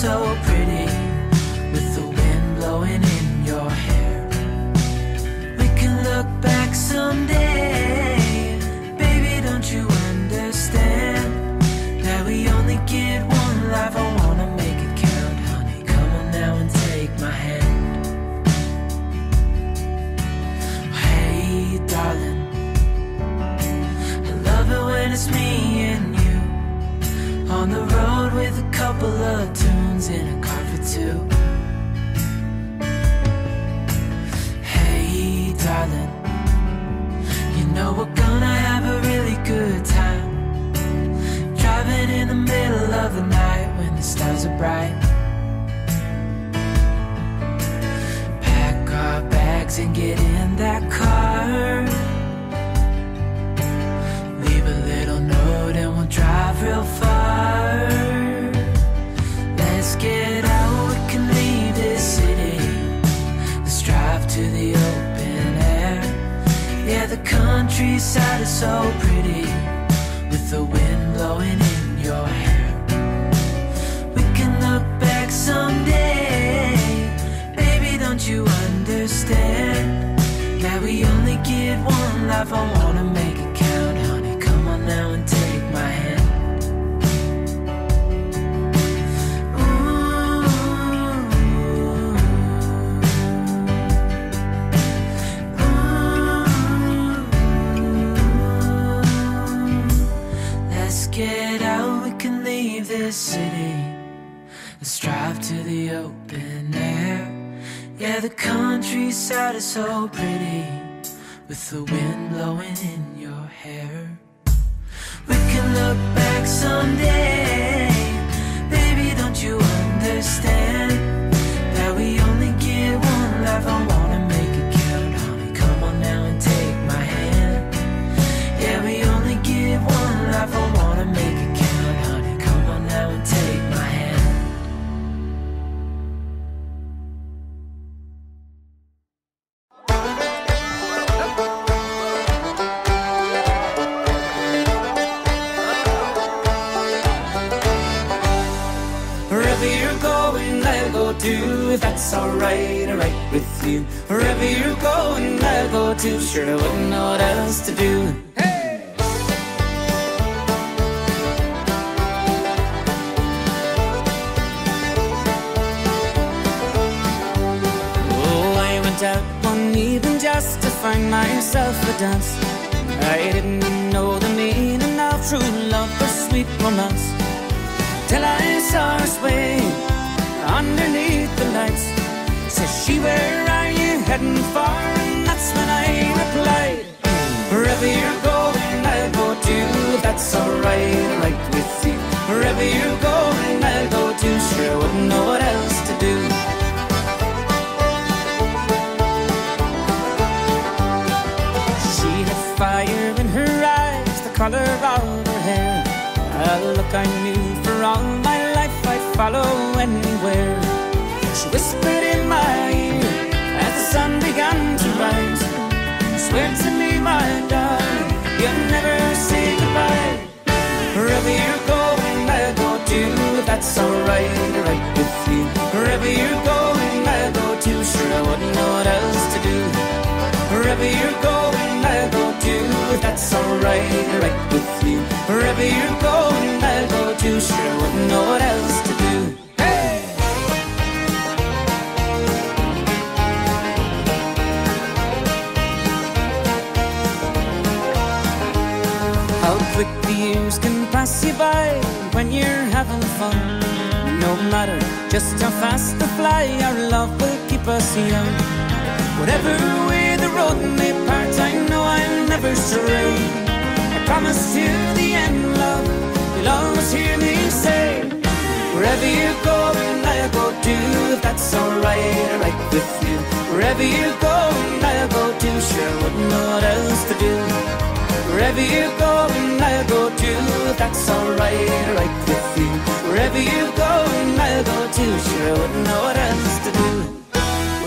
So and get in that car. Leave a little note and we'll drive real far. Let's get out, we can leave this city. Let's drive to the open air. Yeah, the countryside is so pretty with the wind blowing in life? I wanna make it count, honey. Come on now and take my hand. Let's get out, we can leave this city. Let's drive to the open air. Yeah, the countryside is so pretty with the wind blowing in your hair. We can look back someday. Baby, don't you understand that we only get one life? Too. If that's alright, alright with you. Wherever you're going, I'll go too. Sure, I wouldn't know what else to do. Oh, I went out one evening just to find myself a dance. I didn't know the meaning of true love or sweet romance till I saw her sway she, where are you heading for? And that's when I replied, wherever you're going, I'll go too. That's alright, right with you. Wherever you're going, I'll go too. Sure, I wouldn't know what else to do. She had fire in her eyes, the color of her hair. A look I knew for all my life I'd follow anywhere. She whispered Wherever you're going, I'll go too. That's alright, right with you. Wherever you're going, I'll go too. Sure, I wouldn't know what else to do. Wherever you're going, I'll go too. That's alright, right with you. Wherever you're going, I'll go young. Whatever way the road may part, I know I'll never stray. I promise till the end, love, you'll always hear me say, Wherever you go, going, I'll go too. If that's alright, right with you. Wherever you go, going, I'll go too. Sure, wouldn't know what else to do. Wherever you go, going, I'll go too. If that's alright, right with you. Wherever you go, going, I'll go too. Sure, I wouldn't know what else to do.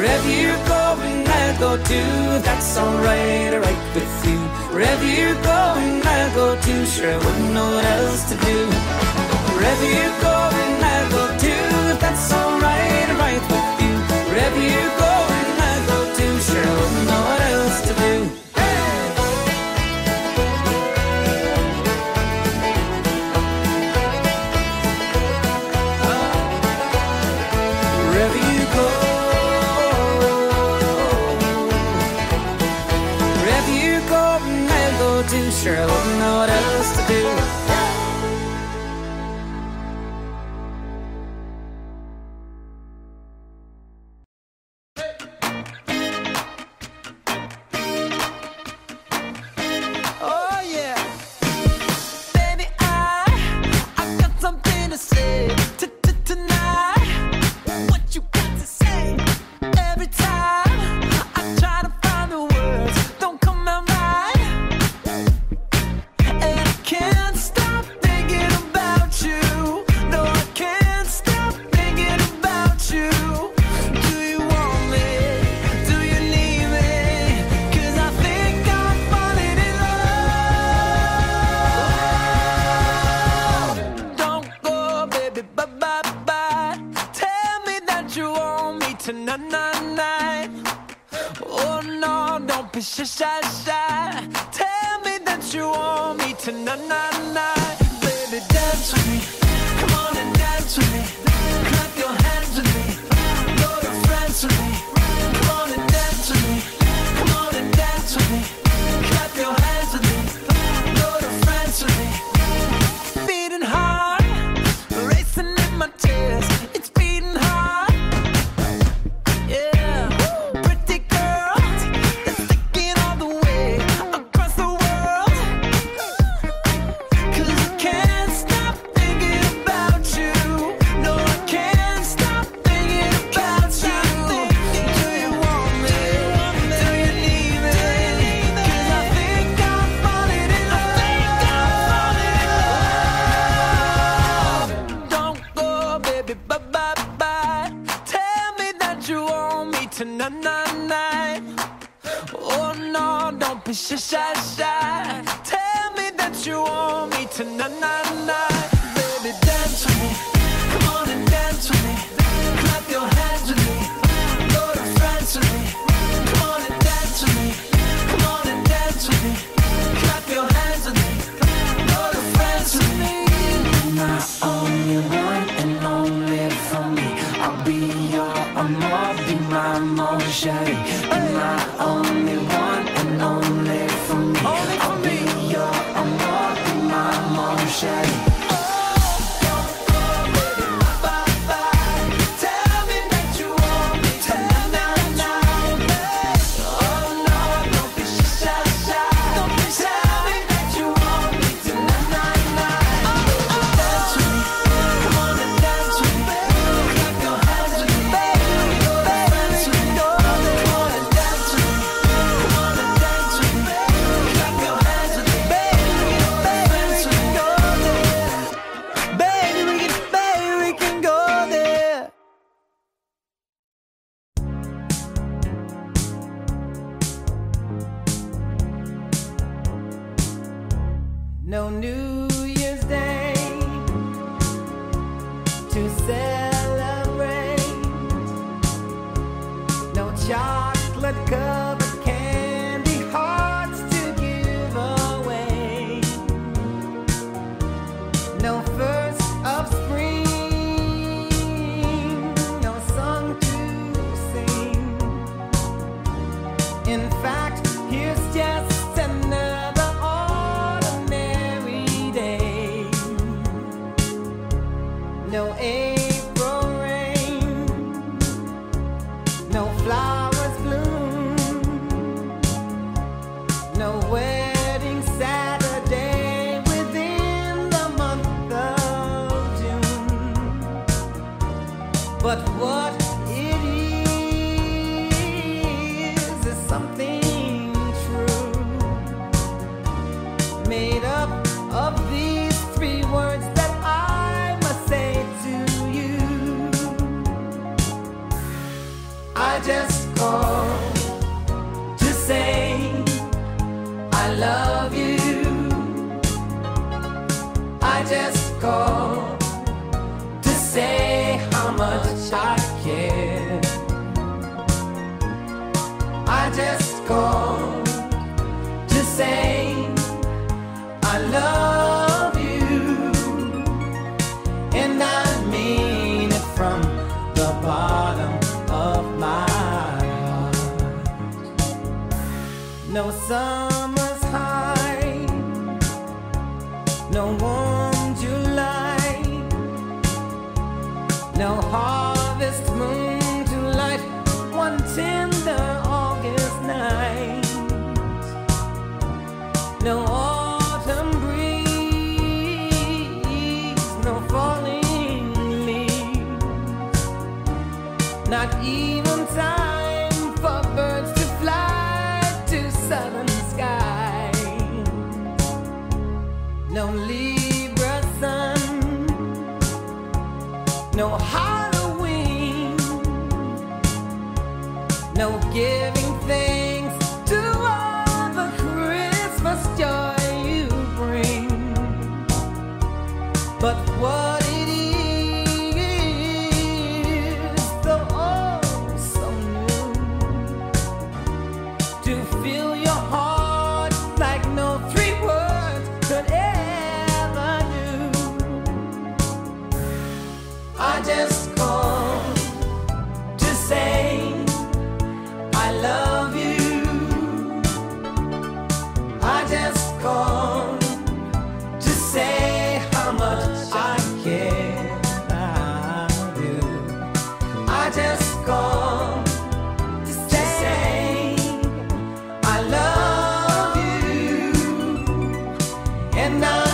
Wherever you're going, I'll go too. That's alright, alright with you. Wherever you're going, I'll go too. Sure, I wouldn't know what else to do. Wherever you're going. shy, shy. Tell me that you want me tonight. Just. No summer's high, no warm July, no heart. no Halloween, no giving thanks to all the Christmas joy you bring. But what it is, though oh so new, to fill your heart. No.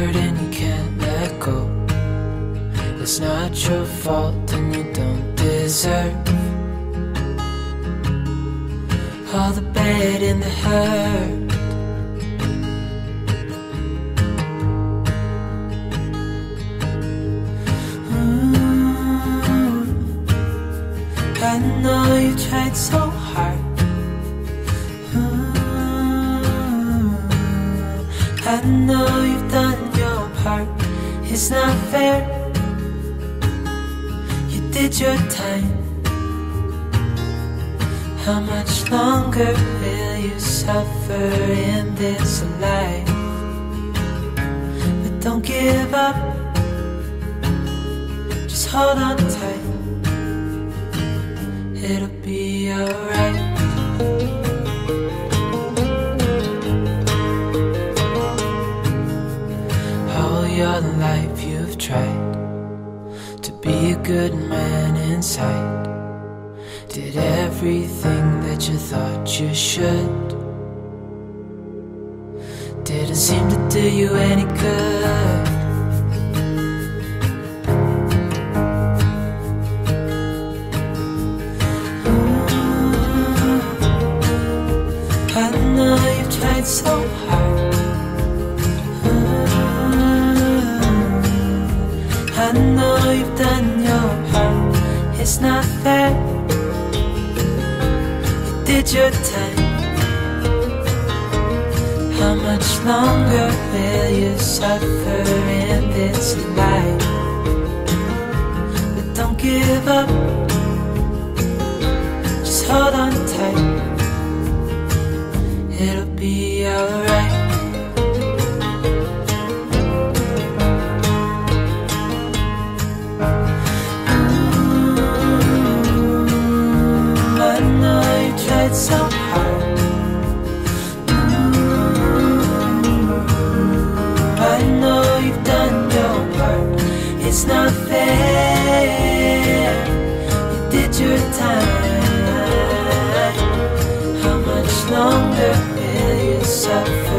hurt and you can't let go. It's not your fault and you don't deserve. All the bad and the hurt. Mm-hmm. I know you tried so hard. Ooh, I know you it's not fair. You did your time. How much longer will you suffer in this life? But don't give up. Just hold on tight. It'll be alright. good man in sight. Did everything that you thought you should. Didn't seem to do you any good. Ooh, I know you've tried so hard. Your time. How much longer will you suffer in this life? But don't give up. Just hold on tight. yourself.